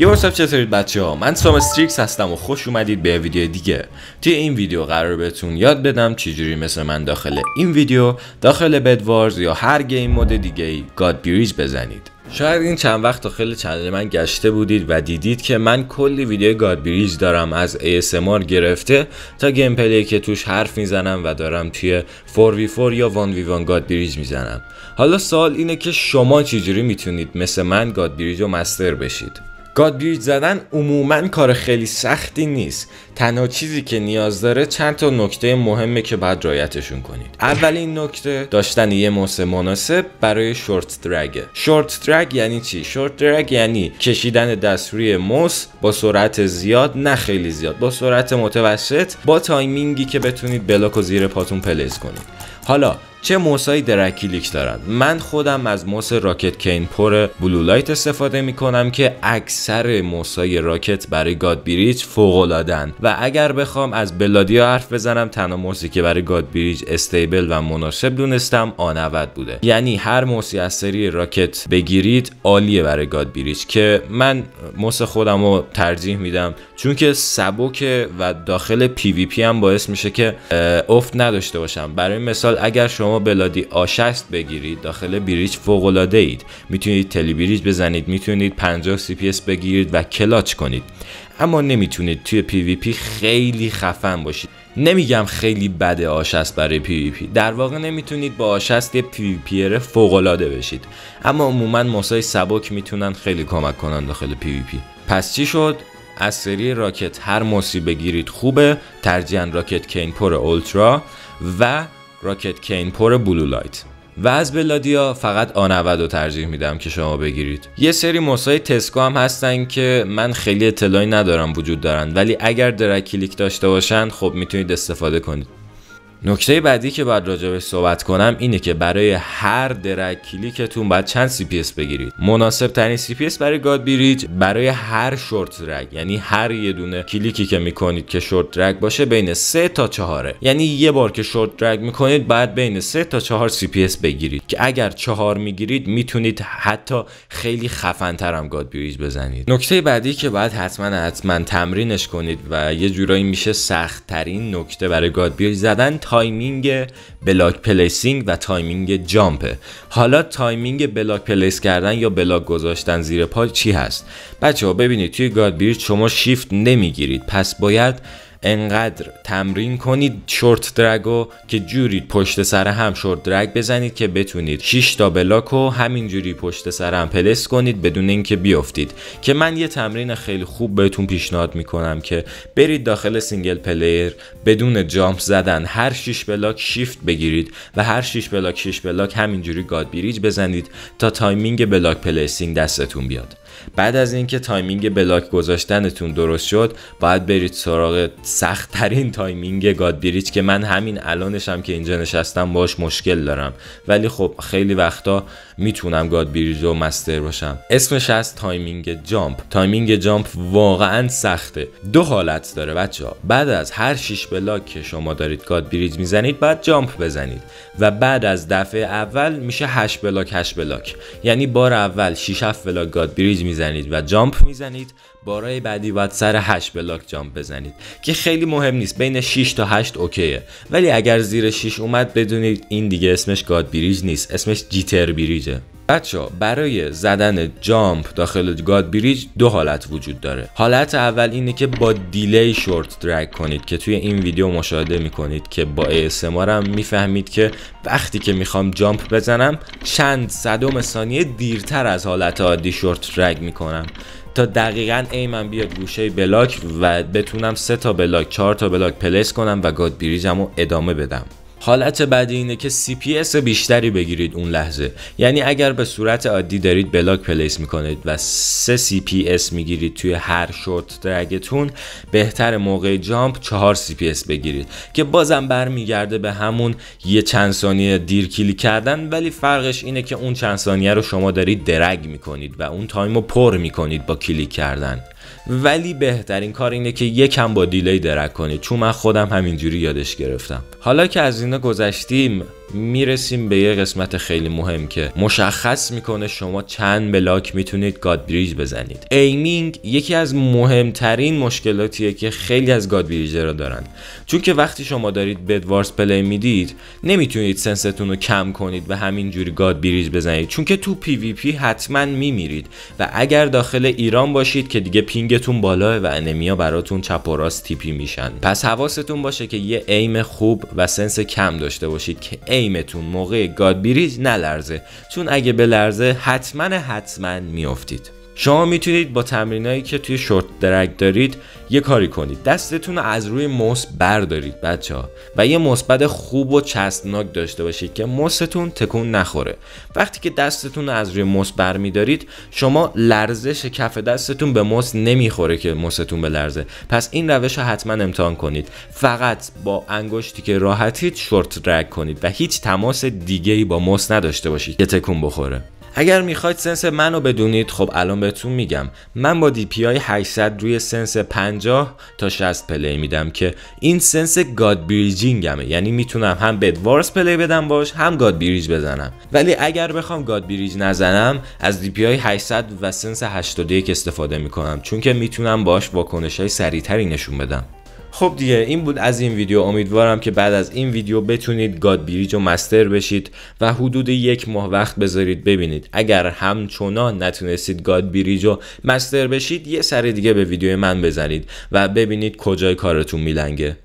یه بار چطورید بچه ها من سام استریکس هستم و خوش اومدید به ویدیو دیگه. توی این ویدیو قرار بهتون یاد بدم چجوری مثل من داخل این ویدیو داخل Bedwars یا هر game mode دیگه ای god bridge بزنید. شاید این چند وقت داخل channel من گشته بودید و دیدید که من کلی ویدیو god bridge دارم از ASMR گرفته تا gameplay که توش حرف می‌زنم و دارم توی 4v4 یا 1v1 god bridge می‌زنم. حالا سوال اینه که شما چجوری می‌تونید مثل من god bridge و master بشید؟ god زدن عموما کار خیلی سختی نیست. تنها چیزی که نیاز داره چند تا نکته مهمه که باید رعایتشون کنید. اولین نکته داشتن یه موس مناسب برای short drag ه short drag یعنی چی؟ short drag یعنی کشیدن دست روی موس با سرعت زیاد نه خیلی زیاد با سرعت متوسط با timing ی که بتونید block و زیر پاتون place کنید. حالا چه موسای drag click دارن؟ من خودم از موس Roccat Kone Pure Owl-Eye استفاده می کنم که اکثر موسای Roccat برای god bridge فوق و اگر بخوام از Bloody ا حرف بزنم تنها موسی که برای god bridge stable و مناسب دونستم A90 بوده. یعنی هر موسی از سری Roccat بگیرید عالیه برای god bridge که من موس خودم رو ترجیح میدم. چون که سبک و داخل PvP هم باعث میشه که افت نداشته باشم. برای مثال اگر شما Bloody A60 بگیرید داخل bridge فوق العاده اید. می‌تونید telly bridge بزنید می‌تونید 50 CPS بگیرید و کلاچ کنید. اما نمی‌تونید توی PvP خیلی خفن باشید. نمیگم خیلی بده A60 برای PvP. در واقع نمی‌تونید با A60 یه PvPer فوق العاده بشید. اما عموما موسای سبک می‌تونن خیلی کمک کنن داخل PvP. پس چی شد؟ از سری Roccat هر موسی بگیرید خوبه. ترجیحاً Roccat Kone Pure Ultra و Roccat Kone Pure Owl-Eye. و از Bloody ا فقط A90 رو ترجیح میدم که شما بگیرید. یه سری موسای تسکو هم هستن که من خیلی اطلاعی ندارم وجود دارن ولی اگر drag click داشته باشن خب می‌تونید استفاده کنید. نکته بعدی که باید راجبش صحبت کنم اینه که برای هر drag click تون باید چند CPS بگیرید. مناسب ترین CPS برای god bridge برای هر short drag یعنی هر یه دونه کلیکی که می‌کنید که short drag باشه بین 3 تا 4 یعنی یه بار که short drag می‌کنید باید بین 3 تا 4 CPS بگیرید. که اگر 4 می‌گیرید می‌تونید حتی خیلی خفن ترم god bridge بزنید. نکته بعدی که باید حتما حتما تمرینش کنید و یه جورایی میشه سخت ترین نکته برای god bridge زدن timing block placing و timing jump ه حالا timing block place کردن یا block گذاشتن زیر پا چی هست؟ بچه ها ببینید توی god شما شیفت نمی‌گیرید. پس باید انقدر تمرین کنید short drag و که جوری پشت سر هم short drag بزنید که بتونید 6 تا block رو همینجوری پشت سر هم place کنید بدون اینکه بیافتید که من یه تمرین خیلی خوب بهتون پیشنهاد می‌کنم که برید داخل single player بدون jump زدن هر 6 block shift بگیرید و هر 6 block 6 block همینجوری god bridge بزنید تا timing block placing دستتون بیاد. بعد از اینکه timing block گذاشتنتون درست شد باید برید سراغ سخت ترین timing god bridge که من همین الانشم که اینجا نشستم باش مشکل دارم. ولی خب خیلی وقتا می‌تونم god bridge و master باشم. اسمش از timing jump. timing jump واقعا سخته. دو حالت داره بچه ها بعد از هر 6 block که شما دارید god bridge می‌زنید بعد jump بزنید. و بعد از دفعه اول میشه 8 block 8 block. یعنی بار اول 6 7 block god bridge می‌زنید و jump می‌زنید. بارای بعدی باید سر 8 block jump بزنید که خیلی مهم نیست بین 6 تا 8 OK ه. ولی اگر زیر 6 اومد بدونید این دیگه اسمش god bridge نیست اسمش jitter bridge ه. بچه برای زدن jump داخل god bridge دو حالت وجود داره. حالت اول اینه که با delay short drag کنید که توی این ویدیو مشاهده می‌کنید که با ASMR هم می‌فهمید که وقتی که می‌خوام jump بزنم چند صدم ثانیه دیرتر از حالت عادی short drag می‌کنم. تا دقیقا aim م بیاد گوشه block و بتونم سه تا block چهار تا block place کنم و god bridge م رو ادامه بدم. حالت بعدی اینه که CPS بیشتری بگیرید اون لحظه. یعنی اگر به صورت عادی دارید block place می‌کنید و 3 CPS می‌گیرید توی هر short drag تون بهتر موقع jump 4 CPS بگیرید که بازم برمیگرده به همون یه چند ثانیه دیر کلیک کردن ولی فرقش اینه که اون چند ثانیه رو شما دارید drag می‌کنید و اون time رو پر می‌کنید با کلیک کردن. ولی بهترین کار اینه که یکم با delay drag کنید چون من خودم همینجوری یادش گرفتم. حالا که از اینا گذشتیم می‌رسیم به یه قسمت خیلی مهم که مشخص می‌کنه شما چند block می‌تونید god bridge بزنید. aiming یکی از مهمترین مشکلاتیه که خیلی از god را دارن. چون که وقتی شما دارید Bedwars play می‌دید نمی‌تونید sens تون رو کم کنید و همینجوری god bridge بزنید. چون که تو PvP حتما میمیرید. و اگر داخل ایران باشید که دیگه ping تون بالاه و enemy ا براتون چپ و راست TP میشن. پس حواستون باشه که یه aim خوب و sens کم داشته باشید که aim تون موقع god bridge نلرزه. چون اگه بلرزه حتما حتما میافتید. شما می‌تونید با تمرینایی که توی short drag دارید یه کاری کنید. دستتون رو از روی موس بردارید بچه ها و یه مثبت خوب و چسبناک داشته باشید که موستون تکون نخوره. وقتی که دستتون رو از روی موس برمیدارید شما لرزش کف دستتون به موس نمی‌خوره که موستون به لرزه. پس این روش رو حتما امتحان کنید. فقط با انگشتی که راحتید شورت درگ کنید و هیچ تماس دیگه ای با موس نداشته باشید که تکون بخوره. اگر می‌خواید سنس منو بدونید خب الان بهتون میگم. من با DPI 800 روی sens 50 تا 60 play میدم که این sens god bridging مه یعنی می‌تونم هم bedwars play بدم باش هم god bridge بزنم. ولی اگر بخوام god bridge نزنم از DPI 800 و sens 81 استفاده می‌کنم چون که می‌تونم باش واکنش های سریعتری نشون بدم. خب دیگه این بود از این ویدیو. امیدوارم که بعد از این ویدیو بتونید god bridge و master بشید و حدود یک ماه وقت بذارید ببینید. اگر همچنان نتونستید god bridge و مستر بشید یه سر دیگه به ویدیو من بزنید و ببینید کجای کارتون میلنگه.